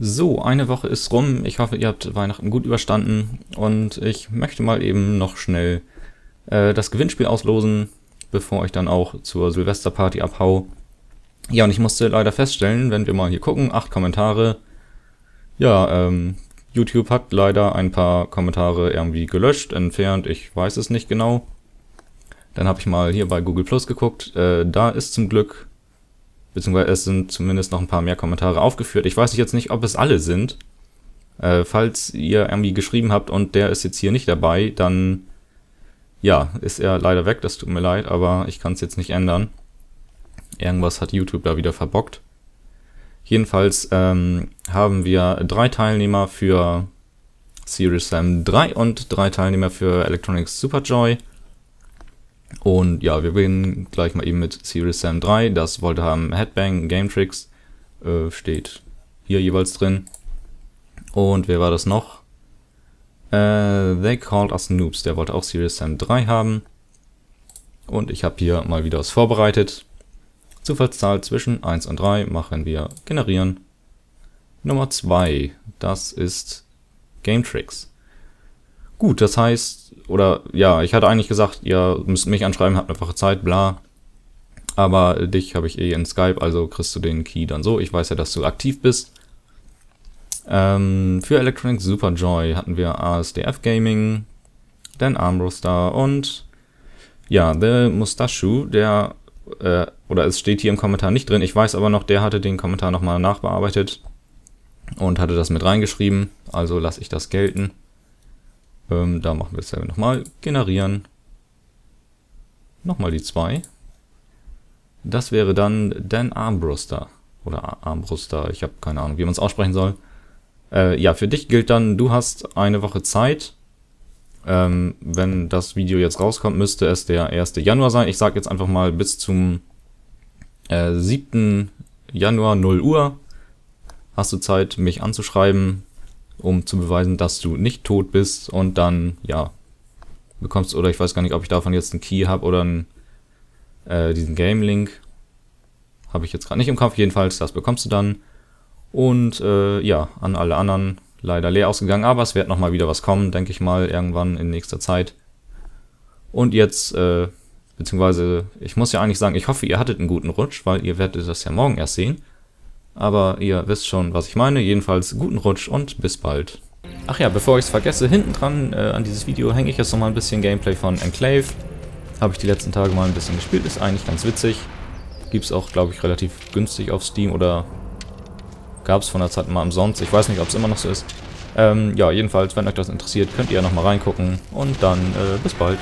So, eine Woche ist rum. Ich hoffe, ihr habt Weihnachten gut überstanden. Und ich möchte mal eben noch schnell äh, das Gewinnspiel auslosen, bevor ich dann auch zur Silvesterparty abhau. Ja, und ich musste leider feststellen, wenn wir mal hier gucken, acht Kommentare. Ja, ähm, YouTube hat leider ein paar Kommentare irgendwie gelöscht, entfernt, ich weiß es nicht genau. Dann habe ich mal hier bei Google Plus geguckt. Äh, da ist zum Glück beziehungsweise es sind zumindest noch ein paar mehr Kommentare aufgeführt. Ich weiß jetzt nicht, ob es alle sind. Äh, falls ihr irgendwie geschrieben habt und der ist jetzt hier nicht dabei, dann ja, ist er leider weg, das tut mir leid, aber ich kann es jetzt nicht ändern. Irgendwas hat YouTube da wieder verbockt. Jedenfalls ähm, haben wir drei Teilnehmer für Series Sam 3 und drei Teilnehmer für Electronics Superjoy. Und ja, wir beginnen gleich mal eben mit Series Sam 3. Das wollte haben Headbang, Game Tricks. Äh, steht hier jeweils drin. Und wer war das noch? Äh, They Called Us Noobs. Der wollte auch Series Sam 3 haben. Und ich habe hier mal wieder was vorbereitet. Zufallszahl zwischen 1 und 3 machen wir generieren. Nummer 2, das ist Game Tricks. Gut, das heißt, oder ja, ich hatte eigentlich gesagt, ihr müsst mich anschreiben, habt eine Woche Zeit, bla. Aber dich habe ich eh in Skype, also kriegst du den Key dann so. Ich weiß ja, dass du aktiv bist. Ähm, für Electronic Super Joy hatten wir ASDF Gaming, Dan Armbruster und ja, The Mustashu, der, äh, oder es steht hier im Kommentar nicht drin, ich weiß aber noch, der hatte den Kommentar nochmal nachbearbeitet und hatte das mit reingeschrieben, also lasse ich das gelten. Ähm, da machen wir dasselbe nochmal. Generieren. Nochmal die 2. Das wäre dann Dan Armbruster. Oder Armbruster, ich habe keine Ahnung, wie man es aussprechen soll. Äh, ja, für dich gilt dann, du hast eine Woche Zeit. Ähm, wenn das Video jetzt rauskommt, müsste es der 1. Januar sein. Ich sage jetzt einfach mal bis zum äh, 7. Januar 0 Uhr hast du Zeit, mich anzuschreiben, um zu beweisen, dass du nicht tot bist und dann, ja, bekommst, oder ich weiß gar nicht, ob ich davon jetzt einen Key habe oder einen, äh, diesen Game-Link. Habe ich jetzt gerade nicht im Kopf, jedenfalls, das bekommst du dann. Und äh, ja, an alle anderen leider leer ausgegangen, aber es wird nochmal wieder was kommen, denke ich mal, irgendwann in nächster Zeit. Und jetzt, äh, beziehungsweise, ich muss ja eigentlich sagen, ich hoffe, ihr hattet einen guten Rutsch, weil ihr werdet das ja morgen erst sehen aber ihr wisst schon, was ich meine. Jedenfalls guten Rutsch und bis bald. Ach ja, bevor ich es vergesse, hinten dran äh, an dieses Video hänge ich jetzt nochmal ein bisschen Gameplay von Enclave. Habe ich die letzten Tage mal ein bisschen gespielt, ist eigentlich ganz witzig. Gibt es auch, glaube ich, relativ günstig auf Steam oder gab es von der Zeit mal umsonst. Ich weiß nicht, ob es immer noch so ist. Ähm, ja, jedenfalls, wenn euch das interessiert, könnt ihr nochmal reingucken und dann äh, bis bald.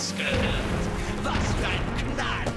Scheißgehirn! Was für ein Knall!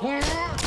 Yeah.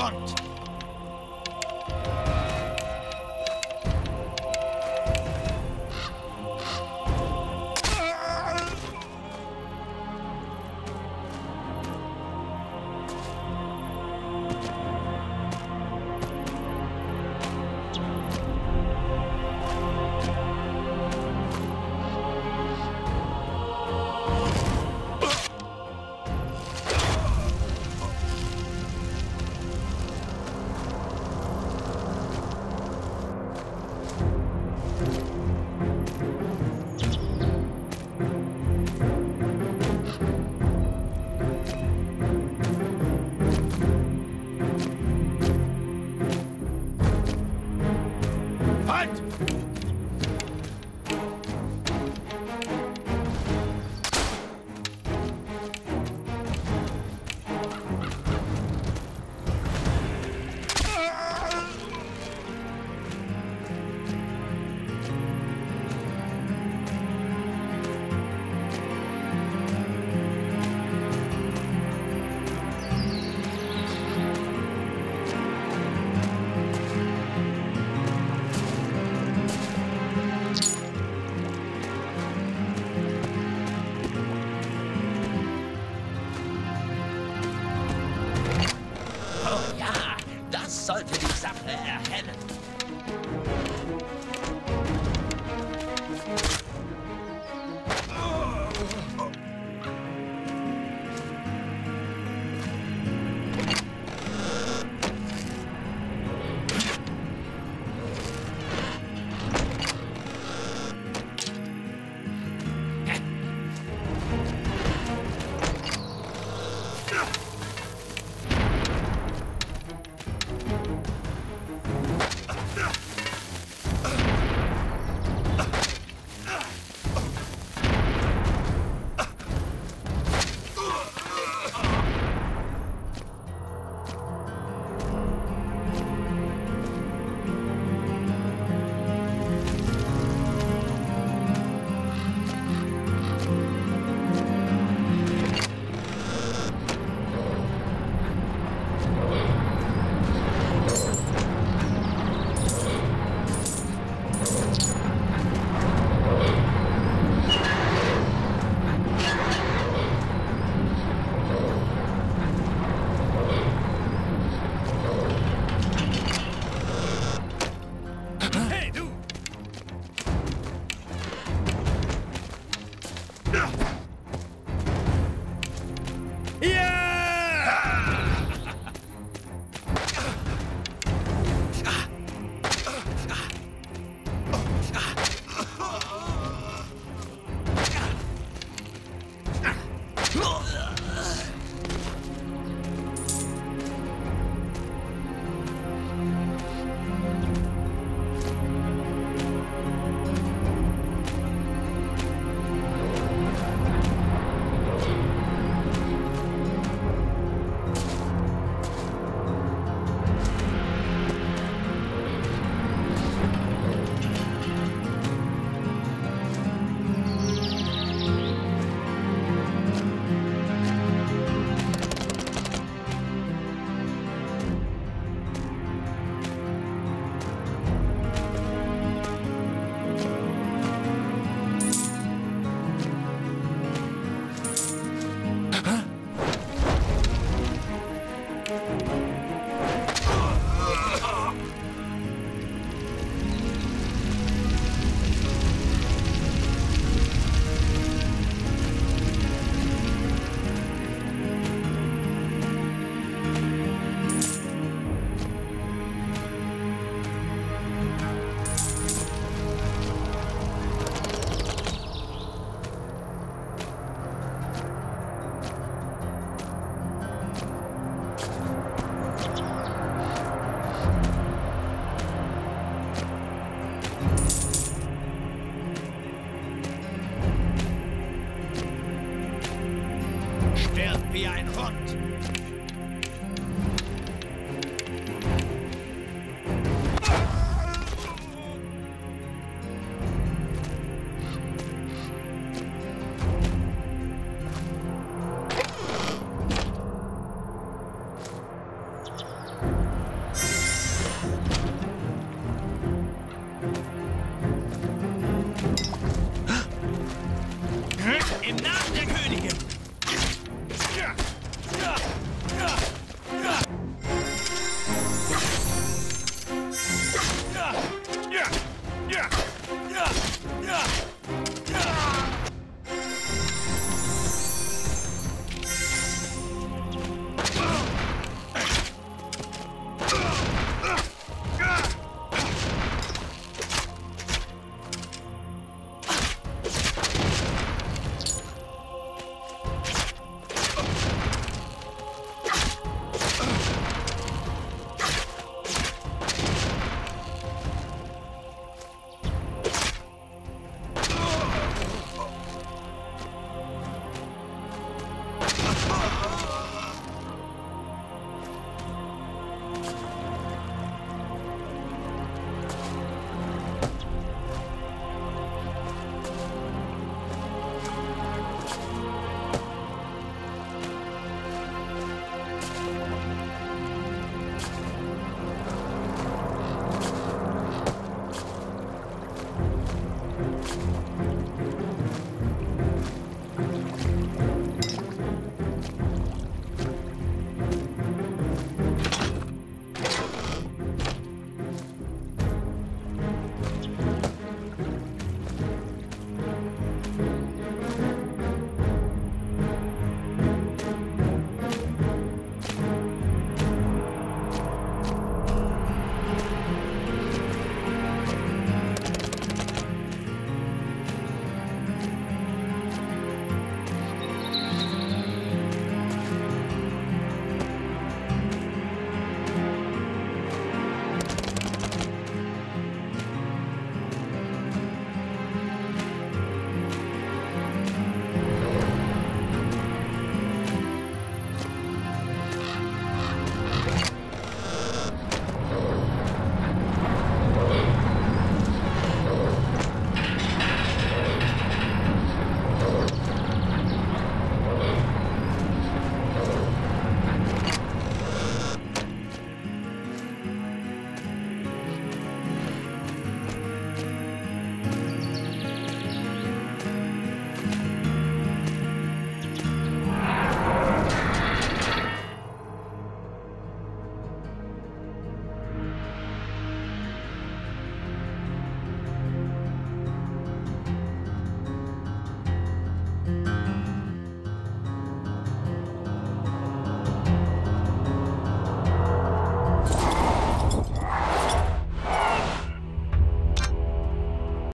Avant! Halt! To up there, heaven.